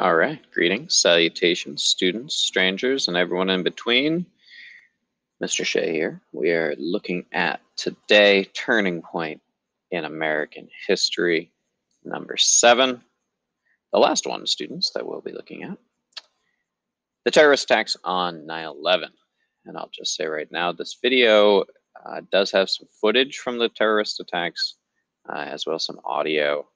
All right, greetings, salutations, students, strangers, and everyone in between. Mr. Shea here. We are looking at today turning point in American history, number seven. The last one, students, that we'll be looking at. The terrorist attacks on 9-11. And I'll just say right now, this video uh, does have some footage from the terrorist attacks, uh, as well as some audio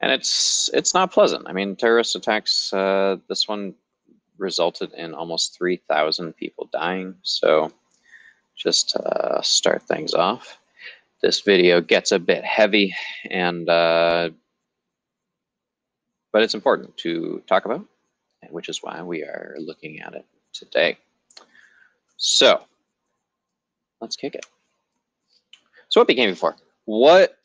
and it's it's not pleasant. I mean, terrorist attacks. Uh, this one resulted in almost three thousand people dying. So, just uh, start things off, this video gets a bit heavy, and uh, but it's important to talk about, which is why we are looking at it today. So, let's kick it. So, what became before? What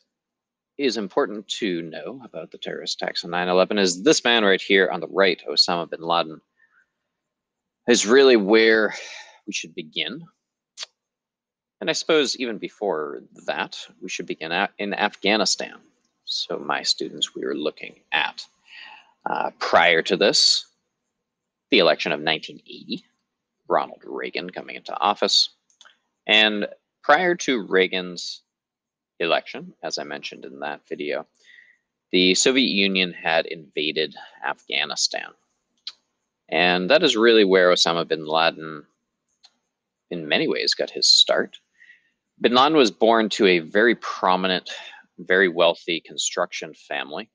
is important to know about the terrorist attacks on 9-11 is this man right here on the right, Osama bin Laden, is really where we should begin. And I suppose even before that, we should begin at, in Afghanistan. So my students, we were looking at uh, prior to this, the election of 1980, Ronald Reagan coming into office. And prior to Reagan's election, as I mentioned in that video, the Soviet Union had invaded Afghanistan. And that is really where Osama bin Laden, in many ways, got his start. Bin Laden was born to a very prominent, very wealthy construction family.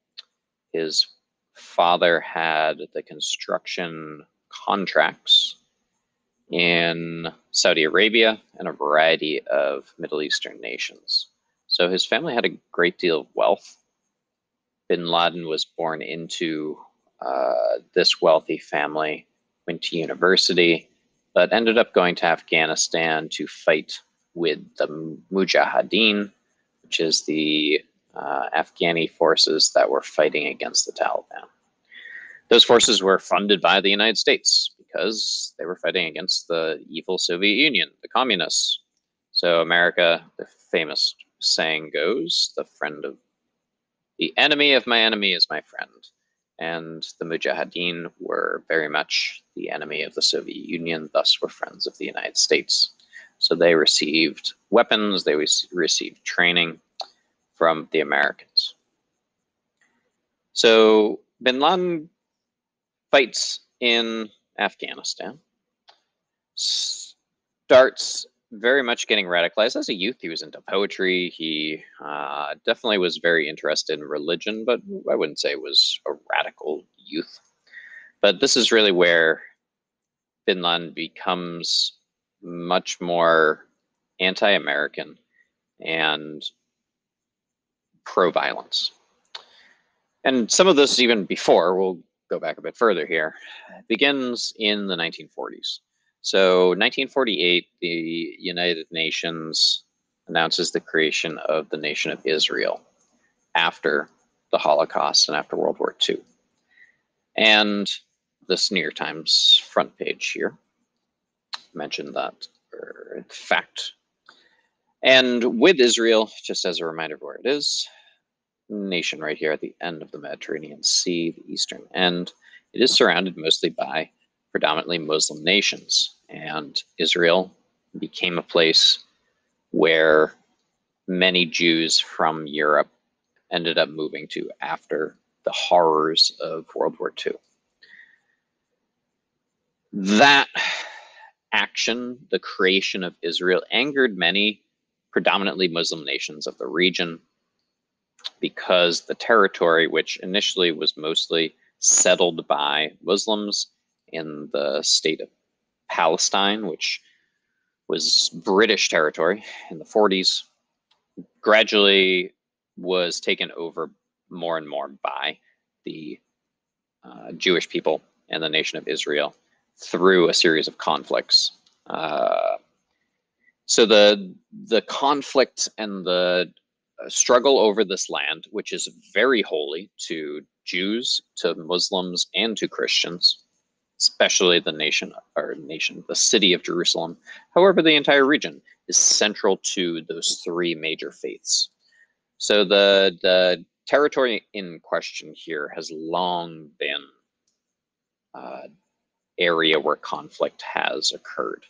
His father had the construction contracts in Saudi Arabia and a variety of Middle Eastern nations. So his family had a great deal of wealth. Bin Laden was born into uh, this wealthy family, went to university, but ended up going to Afghanistan to fight with the Mujahideen, which is the uh, Afghani forces that were fighting against the Taliban. Those forces were funded by the United States because they were fighting against the evil Soviet Union, the communists. So America, the famous saying goes, the friend of the enemy of my enemy is my friend. And the Mujahideen were very much the enemy of the Soviet Union, thus were friends of the United States. So they received weapons, they received training from the Americans. So bin Laden fights in Afghanistan, starts very much getting radicalized. As a youth, he was into poetry. He uh, definitely was very interested in religion, but I wouldn't say was a radical youth. But this is really where Bin Laden becomes much more anti-American and pro-violence. And some of this even before, we'll go back a bit further here, begins in the 1940s. So 1948, the United Nations announces the creation of the nation of Israel after the Holocaust and after World War II. And this New York Times front page here mentioned that er, fact. And with Israel, just as a reminder of where it is, nation right here at the end of the Mediterranean Sea, the eastern end, it is surrounded mostly by predominantly Muslim nations. And Israel became a place where many Jews from Europe ended up moving to after the horrors of World War II. That action, the creation of Israel, angered many predominantly Muslim nations of the region because the territory, which initially was mostly settled by Muslims, in the state of Palestine, which was British territory in the 40s, gradually was taken over more and more by the uh, Jewish people and the nation of Israel through a series of conflicts. Uh, so the the conflict and the uh, struggle over this land, which is very holy to Jews, to Muslims, and to Christians, especially the nation or nation, the city of Jerusalem. However, the entire region is central to those three major faiths. So the the territory in question here has long been area where conflict has occurred.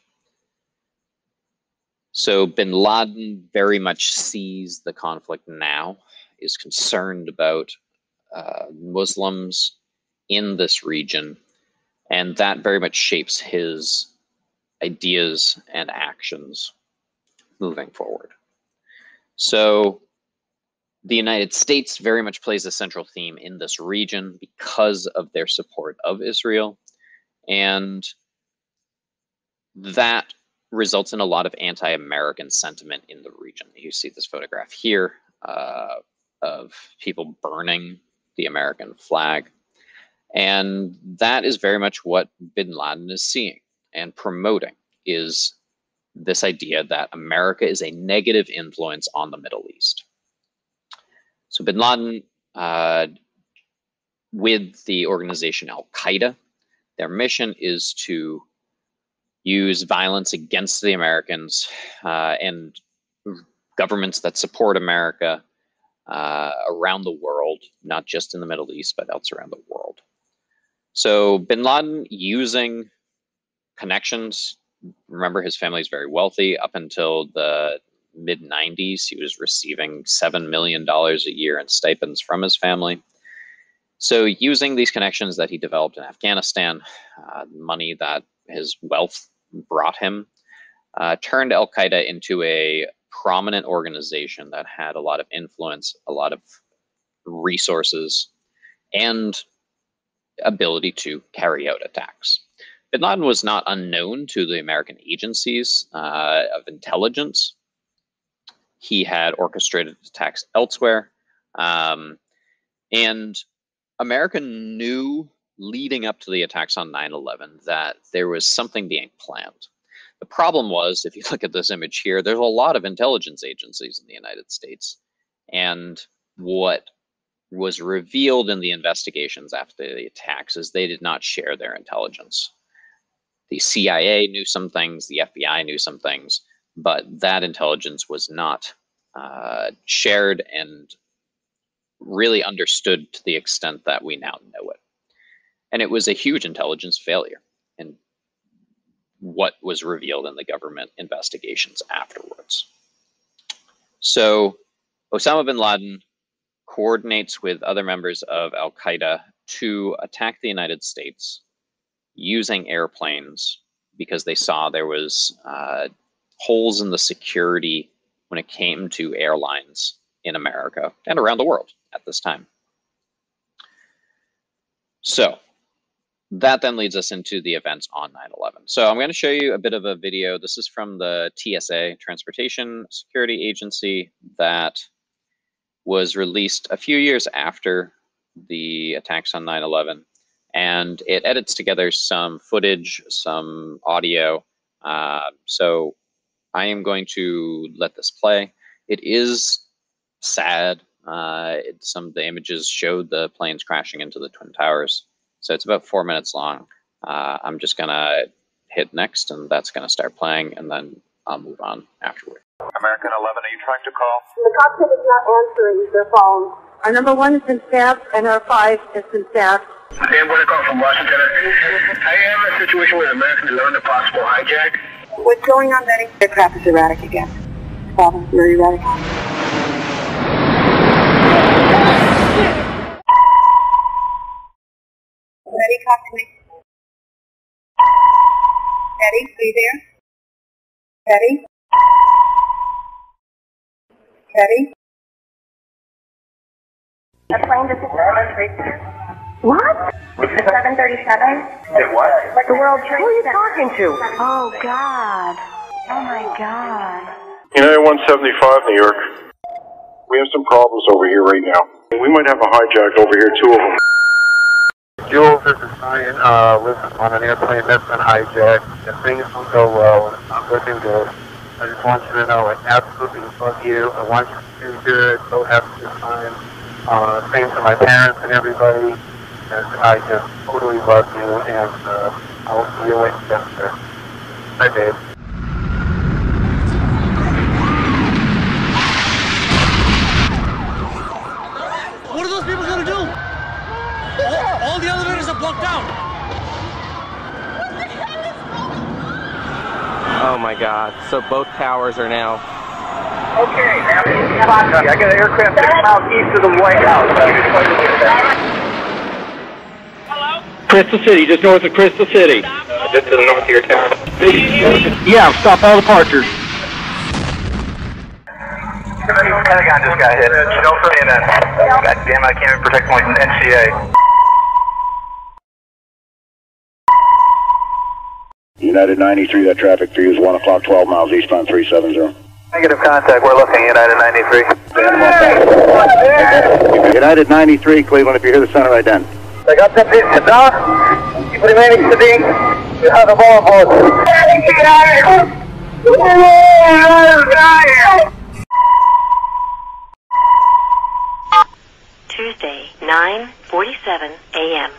So bin Laden very much sees the conflict now, is concerned about uh, Muslims in this region, and that very much shapes his ideas and actions moving forward. So the United States very much plays a central theme in this region because of their support of Israel. And that results in a lot of anti American sentiment in the region. You see this photograph here uh, of people burning the American flag. And that is very much what bin Laden is seeing and promoting is this idea that America is a negative influence on the Middle East. So bin Laden, uh, with the organization Al Qaeda, their mission is to use violence against the Americans uh, and governments that support America uh, around the world, not just in the Middle East, but else around the world. So bin Laden using connections, remember his family is very wealthy up until the mid 90s. He was receiving $7 million a year in stipends from his family. So, using these connections that he developed in Afghanistan, uh, money that his wealth brought him, uh, turned Al Qaeda into a prominent organization that had a lot of influence, a lot of resources, and ability to carry out attacks. Bin Laden was not unknown to the American agencies uh, of intelligence. He had orchestrated attacks elsewhere. Um, and America knew leading up to the attacks on 9 11 that there was something being planned. The problem was, if you look at this image here, there's a lot of intelligence agencies in the United States. And what was revealed in the investigations after the attacks is they did not share their intelligence. The CIA knew some things, the FBI knew some things, but that intelligence was not uh, shared and really understood to the extent that we now know it. And it was a huge intelligence failure and what was revealed in the government investigations afterwards. So Osama bin Laden coordinates with other members of Al Qaeda to attack the United States using airplanes because they saw there was uh, holes in the security when it came to airlines in America and around the world at this time. So that then leads us into the events on 9-11. So I'm going to show you a bit of a video. This is from the TSA, Transportation Security Agency, that was released a few years after the attacks on 9-11 and it edits together some footage, some audio. Uh, so I am going to let this play. It is sad. Uh, it, some of the images showed the planes crashing into the Twin Towers. So it's about four minutes long. Uh, I'm just going to hit next, and that's going to start playing, and then I'll move on afterward. American 11, are you trying to call? The cockpit is not answering their phone. Our number one has been staffed, and our five has been staffed. Sam call from Washington. I am in a situation with American 11, a possible hijack. What's going on, Betty? The crap is erratic again. Problem very erratic. Betty, talk to me. Betty, are you there? Betty? Betty? The plane just World Trade Center. What? The 737. Did what? Like the World Trade Who are you Center. talking to? Oh, God. Oh, my God. United 175, New York. We have some problems over here right now. We might have a hijack over here, two of them. Jules, this is Ryan. Uh, listen, on an airplane that's been hijacked. If things don't go well, and it's not looking good, I just want you to know I absolutely love you. I want you to do good. Go have a good time. Uh, same to my parents and everybody. And I just totally love you, and uh, I will see you later. Bye, babe. What are those people gonna do? All, all the elevators are blocked out. Oh, my God. So both towers are now. Okay, now I got an aircraft six miles east of the White House. Hello? Crystal City, just north of Crystal City. Uh, just to the north of your town. Yeah, stop all departures. Pentagon just got hit. No for CNN. God damn, I can't even protect my NCA. United 93, that traffic for you is 1 o'clock, 12 miles eastbound 370. Negative contact, we're looking, United 93. Hey! United 93, Cleveland, if you hear the center right then. I got the pitch to dock, keep remaining sitting, you have the ball aboard. Tuesday, 9.47 a.m.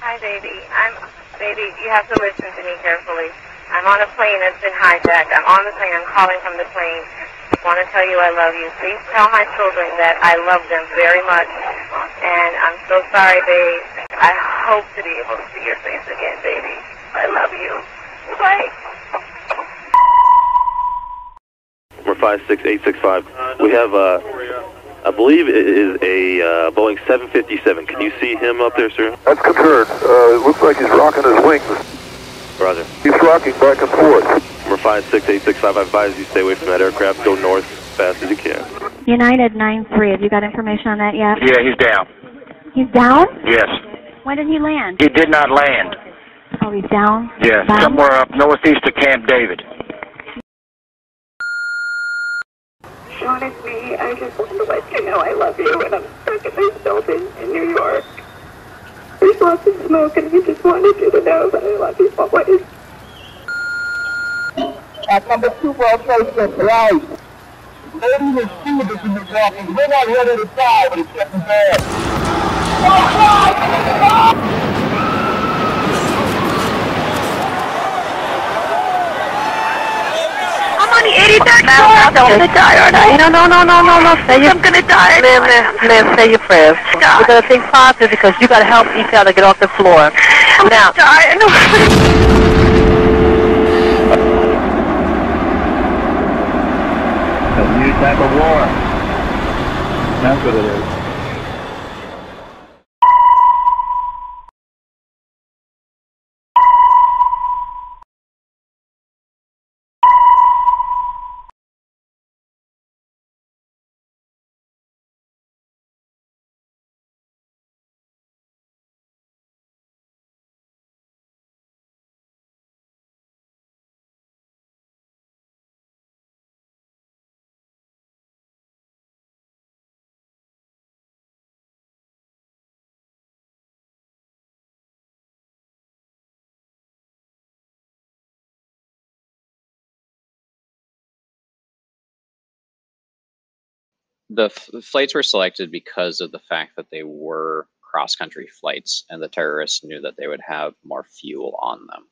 Hi, baby. I'm baby, you have to listen to me carefully. I'm on a plane that's been hijacked. I'm on the plane. I'm calling from the plane. I want to tell you I love you. Please tell my children that I love them very much. And I'm so sorry, babe. I hope to be able to see your face again, baby. I love you. Bye. Number 56865. We have, uh, I believe it is a uh, Boeing 757. Can you see him up there, sir? That's confirmed. Uh, it looks like he's rocking his wings. Roger. He's rocking back and forth. Number 56865, I advise you stay away from that aircraft. Go north as fast as you can. United 9-3, have you got information on that yet? Yeah, he's down. He's down? Yes. When did he land? He did not land. Oh, he's down? Yes, Bound? somewhere up northeast of Camp David. Sean, it's me. I just wanted to let you know I love you, and I'm stuck in this building in New York. There's lots of smoke, and I just wanted you to know that I love you always. At number 2 World Trade Center, right. Lady is Stevens in this office. We're not ready to die, but it's getting bad. I'm on the 83rd floor. I'm gonna die, aren't I? No, no, no, no, no, no. Say I'm gonna die. Liv, live, live. Say your prayers. we're going to think positive because you gotta help each other get off the floor. I'm now. Die. A new type of war. That's what it is. The f- flights were selected because of the fact that they were cross country flights and the terrorists knew that they would have more fuel on them.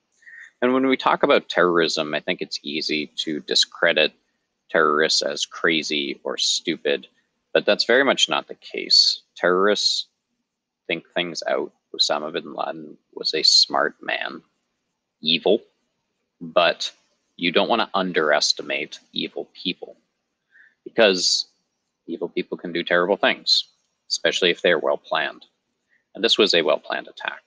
And when we talk about terrorism, I think it's easy to discredit terrorists as crazy or stupid, but that's very much not the case. Terrorists think things out. Osama bin Laden was a smart man, evil, but you don't want to underestimate evil people because evil people can do terrible things, especially if they're well planned. And this was a well planned attack.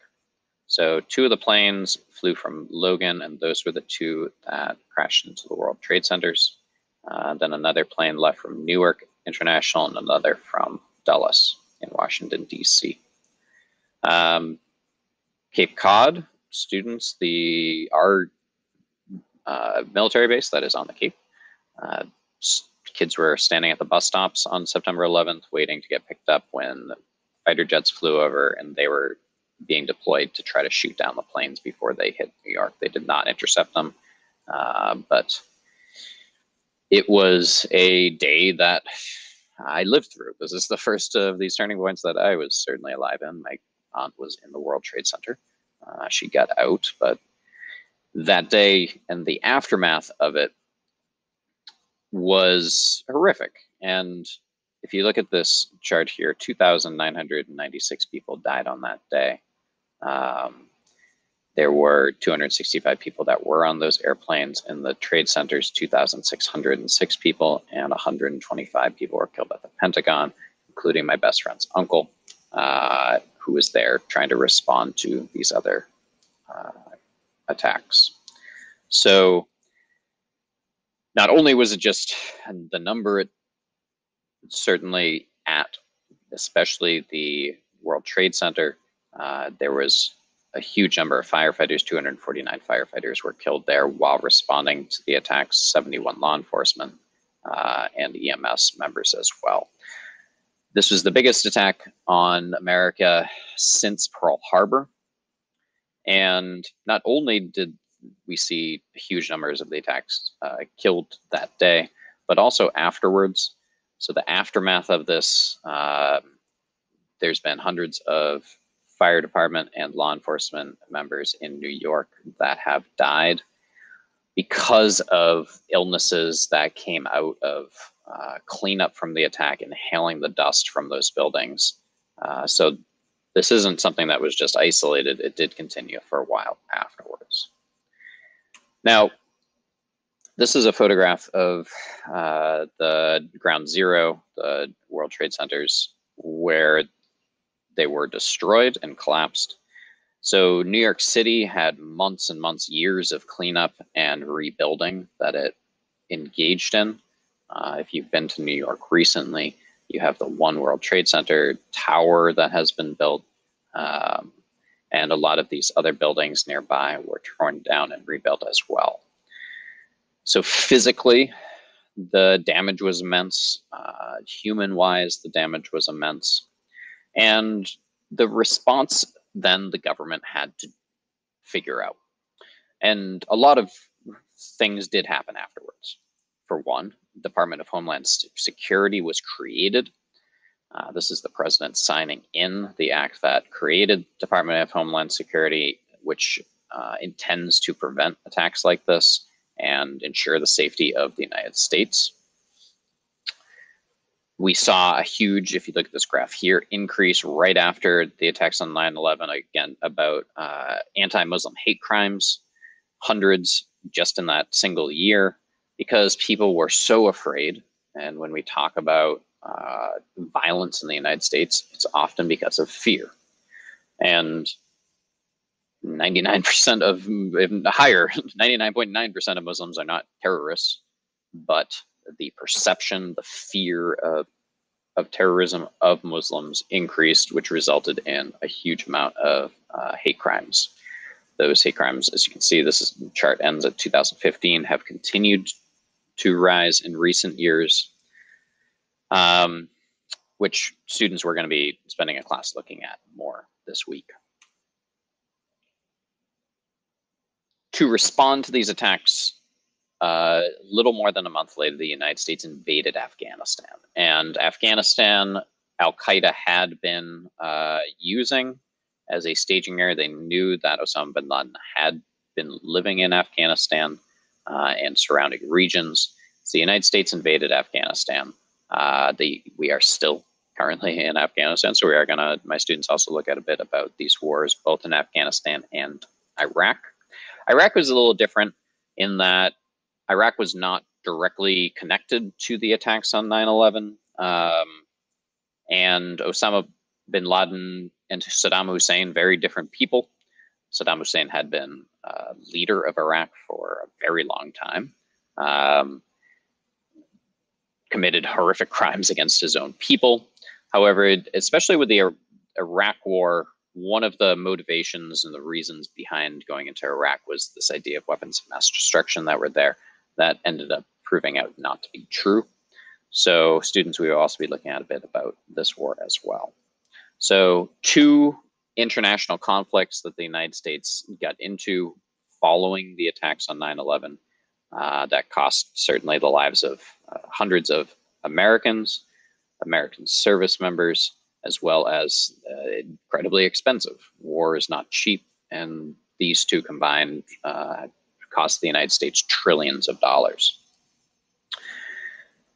So, two of the planes flew from Logan, and those were the two that crashed into the World Trade Centers. Uh, then another plane left from Newark International, and another from Dulles in Washington, D.C. Um, Cape Cod students, the our uh, military base that is on the Cape, uh, kids were standing at the bus stops on September 11th waiting to get picked up when fighter jets flew over and they were being deployed to try to shoot down the planes before they hit New York. They did not intercept them, uh, but it was a day that I lived through. This is the first of these turning points that I was certainly alive in. My aunt was in the World Trade Center. Uh, she got out, but that day and the aftermath of it was horrific. And if you look at this chart here, 2,996 people died on that day. Um, there were 265 people that were on those airplanes. In the trade centers, 2,606 people and 125 people were killed at the Pentagon, including my best friend's uncle, uh, who was there trying to respond to these other uh, attacks. So not only was it just the number, it certainly at especially the World Trade Center, uh, there was a huge number of firefighters, 249 firefighters were killed there while responding to the attacks, 71 law enforcement uh, and EMS members as well. This was the biggest attack on America since Pearl Harbor. And not only did we see huge numbers of the attacks uh, killed that day, but also afterwards. So the aftermath of this, uh, there's been hundreds of fire department and law enforcement members in New York that have died because of illnesses that came out of uh, cleanup from the attack, inhaling the dust from those buildings. Uh, so this isn't something that was just isolated. It did continue for a while afterwards. Now, this is a photograph of uh, the ground zero, the World Trade Centers, where they were destroyed and collapsed. So New York City had months and months, years of cleanup and rebuilding that it engaged in. Uh, if you've been to New York recently, you have the One World Trade Center tower that has been built, um, and a lot of these other buildings nearby were torn down and rebuilt as well. So physically, the damage was immense. Uh, Human-wise, the damage was immense. And the response then the government had to figure out. And a lot of things did happen afterwards. For one, Department of Homeland Security was created. Uh, this is the president signing in the act that created Department of Homeland Security, which uh, intends to prevent attacks like this and ensure the safety of the United States. We saw a huge, if you look at this graph here, increase right after the attacks on 9-11, again, about uh, anti-Muslim hate crimes, hundreds just in that single year, because people were so afraid. And when we talk about uh, violence in the United States, it's often because of fear. And 99% of, higher, 99.9% of Muslims are not terrorists, but the perception, the fear of, of terrorism of Muslims increased, which resulted in a huge amount of uh, hate crimes. Those hate crimes, as you can see, this is, chart ends at 2015, have continued to rise in recent years, um, which students were going to be spending a class looking at more this week. To respond to these attacks, a uh, little more than a month later, the United States invaded Afghanistan. And Afghanistan, Al Qaeda had been uh, using as a staging area. They knew that Osama bin Laden had been living in Afghanistan uh, and surrounding regions. So the United States invaded Afghanistan. Uh, the, we are still currently in Afghanistan, so we are going to, my students also look at a bit about these wars, both in Afghanistan and Iraq. Iraq was a little different in that Iraq was not directly connected to the attacks on 9 11. Um, and Osama bin Laden and Saddam Hussein, very different people. Saddam Hussein had been uh, leader of Iraq for a very long time, um, committed horrific crimes against his own people. However, especially with the Iraq war, one of the motivations and the reasons behind going into Iraq was this idea of weapons of mass destruction that were there. That ended up proving out not to be true. So students, we will also be looking at a bit about this war as well. So two international conflicts that the United States got into following the attacks on 9-11 uh, that cost certainly the lives of hundreds of Americans, American service members, as well as uh, incredibly expensive. War is not cheap, and these two combined uh, cost the United States trillions of dollars.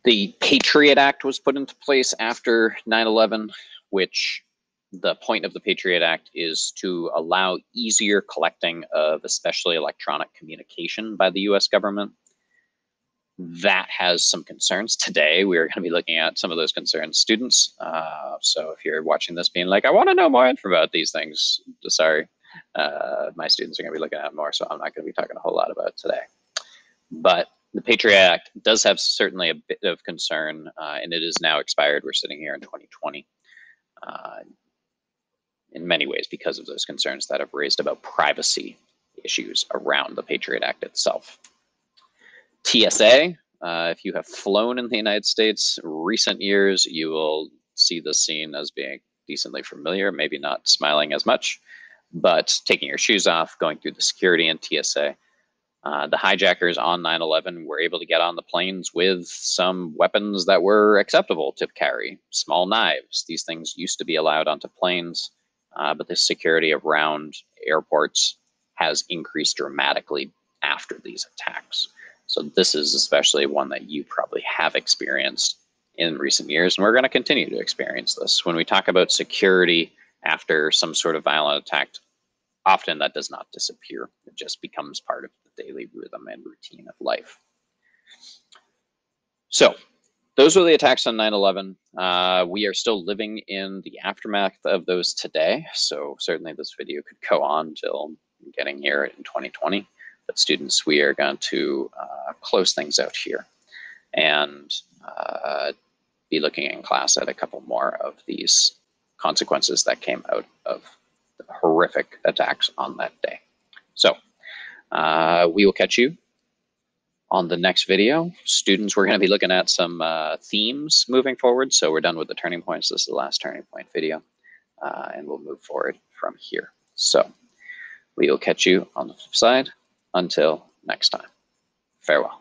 The Patriot Act was put into place after 9 11, which the point of the Patriot Act is to allow easier collecting of especially electronic communication by the US government. That has some concerns. Today, we are going to be looking at some of those concerns. Students, uh, so if you're watching this being like, I want to know more info about these things, sorry, uh, my students are going to be looking at more, so I'm not going to be talking a whole lot about it today. But the Patriot Act does have certainly a bit of concern, uh, and it is now expired. We're sitting here in 2020. Uh, in many ways because of those concerns that have raised about privacy issues around the Patriot Act itself. TSA, uh, if you have flown in the United States recent years, you will see this scene as being decently familiar, maybe not smiling as much, but taking your shoes off, going through the security in TSA. Uh, the hijackers on 9 11 were able to get on the planes with some weapons that were acceptable to carry small knives. These things used to be allowed onto planes uh, but the security around airports has increased dramatically after these attacks. So this is especially one that you probably have experienced in recent years, and we're going to continue to experience this. When we talk about security after some sort of violent attack, often that does not disappear. It just becomes part of the daily rhythm and routine of life. So those were the attacks on 9-11. Uh, we are still living in the aftermath of those today. So certainly this video could go on till getting here in 2020. But students, we are going to uh, close things out here and uh, be looking in class at a couple more of these consequences that came out of the horrific attacks on that day. So uh, we will catch you on the next video. Students, we're going to be looking at some uh, themes moving forward. So we're done with the turning points. This is the last turning point video, uh, and we'll move forward from here. So we will catch you on the flip side. Until next time, farewell.